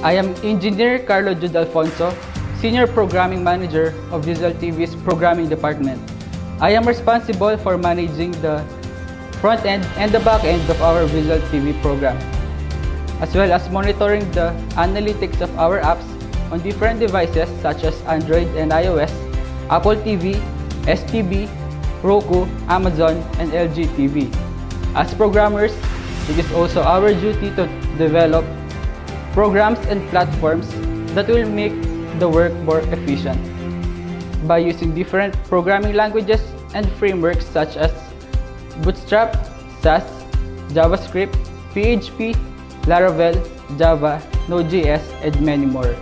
I am Engineer Carlo Jude Alfonso, Senior Programming Manager of Vuuzle TV's Programming Department. I am responsible for managing the front end and the back end of our Vuuzle TV program, as well as monitoring the analytics of our apps on different devices such as Android and iOS, Apple TV, STB, Roku, Amazon, and LG TV. As programmers, it is also our duty to develop programs and platforms that will make the work more efficient by using different programming languages and frameworks such as Bootstrap, SAS, JavaScript, PHP, Laravel, Java, Node.js, and many more.